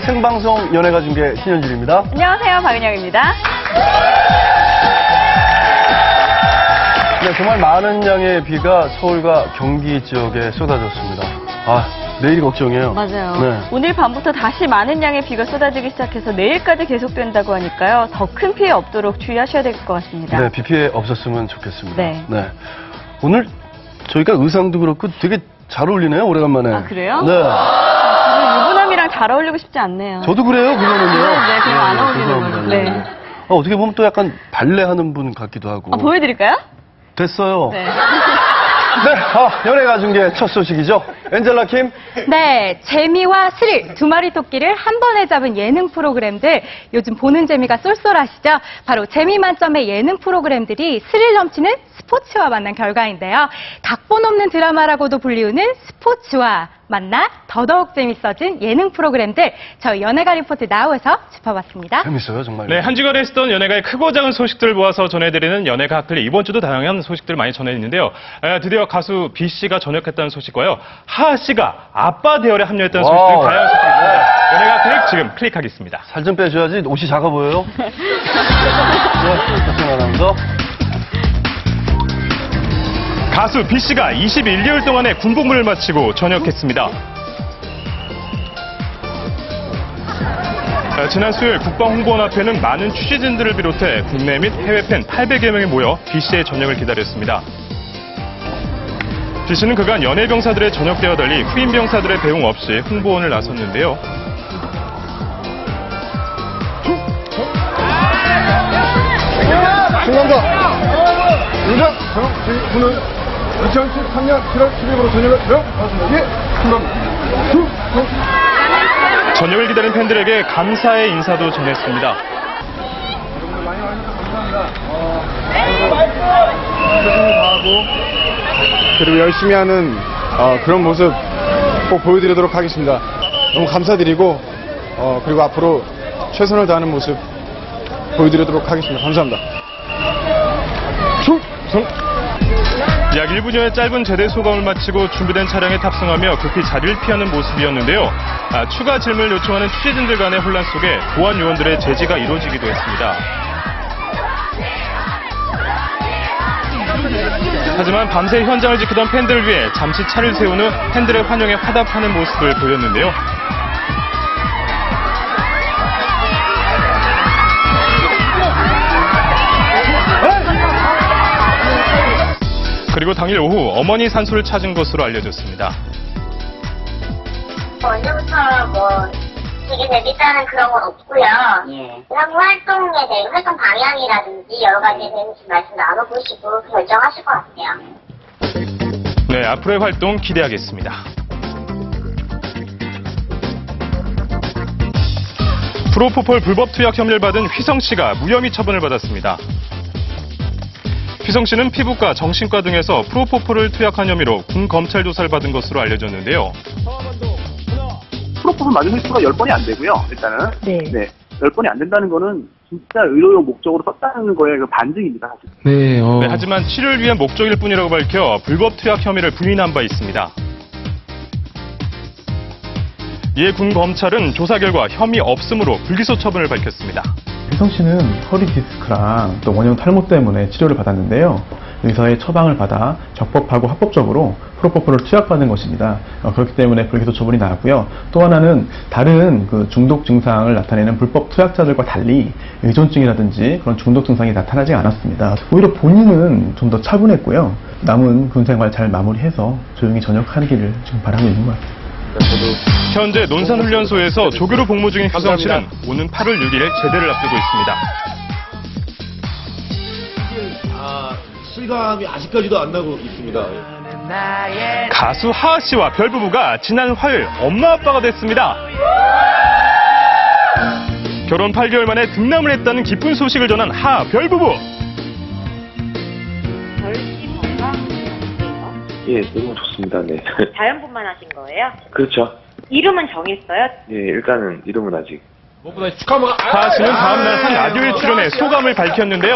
생방송 연예가 중계 신현진입니다. 안녕하세요, 박은영입니다. 네, 정말 많은 양의 비가 서울과 경기 지역에 쏟아졌습니다. 아, 내일이 걱정이에요. 맞아요. 네. 오늘 밤부터 다시 많은 양의 비가 쏟아지기 시작해서 내일까지 계속된다고 하니까요. 더 큰 피해 없도록 주의하셔야 될 것 같습니다. 네, 비 피해 없었으면 좋겠습니다. 네. 오늘 저희가 의상도 그렇고 되게 잘 어울리네요, 오래간만에. 아, 그래요? 네. 유부남이랑 잘 어울리고 싶지 않네요. 저도 그래요, 그거는요. 네, 그냥 안 어울리는 죄송합니다. 걸로. 네. 아, 어떻게 보면 또 약간 발레 하는 분 같기도 하고. 아, 보여드릴까요? 됐어요. 네. 네, 아, 연예가 중계 첫 소식이죠. 엔젤라 킴. 네, 재미와 스릴 두 마리 토끼를 한 번에 잡은 예능 프로그램들 요즘 보는 재미가 쏠쏠하시죠? 바로 재미 만점의 예능 프로그램들이 스릴 넘치는 스포츠와 만난 결과인데요. 각본 없는 드라마라고도 불리우는 스포츠와 만나 더더욱 재밌어진 예능 프로그램들 저희 연예가 리포트 나우에서 짚어봤습니다. 재밌어요, 정말. 네, 한 주간 했었던 연예가의 크고 작은 소식들을 모아서 전해드리는 연예가 핫플리 이번 주도 다양한 소식들 많이 전해있는데요. 아, 드디어 가수 B 씨가 전역했다는 소식과요. 하 씨가 아빠 대열에 합류했다는. 소식들 다양한 소식이 있습니다. 연예가 클릭 지금 클릭하겠습니다. 살 좀 빼줘야지 옷이 작아 보여요. 네, 아나운서. 가수 B 씨가 21개월 동안의 군복무를 마치고 전역했습니다. 아, 지난 수요일 국방홍보원 앞에는 많은 취재진들을 비롯해 국내 및 해외 팬 800여 명이 모여 B 씨의 전역을 기다렸습니다. B 씨는 그간 연예 병사들의 전역대와 달리 후임 병사들의 배웅 없이 홍보원을 나섰는데요. 신감사 인상 정훈은 2013년 7월 10일부로 전역을 명하습니다 예, 충성 전역을 기다린 팬들에게 감사의 인사도 전했습니다. 최선을 다하고 그리고 열심히 하는 어, 그런 모습 꼭 보여드리도록 하겠습니다. 너무 감사드리고 어, 그리고 앞으로 최선을 다하는 모습 보여드리도록 하겠습니다. 감사합니다. 충성 약 1분여의 짧은 제대 소감을 마치고 준비된 차량에 탑승하며 급히 자리를 피하는 모습이었는데요. 아, 추가 질문을 요청하는 취재진들 간의 혼란 속에 보안 요원들의 제지가 이루어지기도 했습니다. 하지만 밤새 현장을 지키던 팬들을 위해 잠시 차를 세운 후 팬들의 환영에 화답하는 모습을 보였는데요. 그리고 당일 오후 어머니 산소를 찾은 것으로 알려졌습니다. 언제부터 뭐 되게 재밌다는 그런 건 없고요. 그냥 활동에 대해 활동 방향이라든지 여러 가지에 대해서 좀 말씀 나눠보시고 결정하실 것 같아요. 네, 앞으로의 활동 기대하겠습니다. 프로포폴 불법 투약 혐의를 받은 휘성 씨가 무혐의 처분을 받았습니다. 휘성 씨는 피부과, 정신과 등에서 프로포폴을 투약한 혐의로 군 검찰 조사를 받은 것으로 알려졌는데요. 프로포폴 맞은 횟수가 10번이 안 되고요, 일단은. 네. 10번이 안 된다는 거는 진짜 의료용 목적으로 썼다는 거에 그 반증입니다, 사실. 네, 하지만 치료를 위한 목적일 뿐이라고 밝혀 불법 투약 혐의를 부인한 바 있습니다. 이에 군 검찰은 조사 결과 혐의 없음으로 불기소 처분을 밝혔습니다. 혜성 씨는 허리 디스크랑 또 원형 탈모 때문에 치료를 받았는데요. 의사의 처방을 받아 적법하고 합법적으로 프로포폴을 투약받은 것입니다. 어, 그렇기 때문에 불기소 처분이 나왔고요. 또 하나는 다른 그 중독 증상을 나타내는 불법 투약자들과 달리 의존증이라든지 그런 중독 증상이 나타나지 않았습니다. 오히려 본인은 좀 더 차분했고요. 남은 군 생활 잘 마무리해서 조용히 전역하기를 지금 바라고 있는 것 같습니다. 현재 논산훈련소에서 조교로 복무 중인 휘성 씨는 오는 8월 6일 제대를 앞두고 있습니다. 아, 실감이 아직까지도 안 나고 있습니다. 가수 하하 씨와 별 부부가 지난 화요일 엄마 아빠가 됐습니다. 결혼 8개월 만에 등남을 했다는 기쁜 소식을 전한 하하 별 부부. 예, 너무 좋습니다. 네. 자연분만 하신 거예요? 그렇죠. 이름은 정했어요? 예, 일단은 이름은 아직. 무엇보다 축하합니다. 하하 씨는 다음날 한 라디오에 출연해 소감을 밝혔는데요.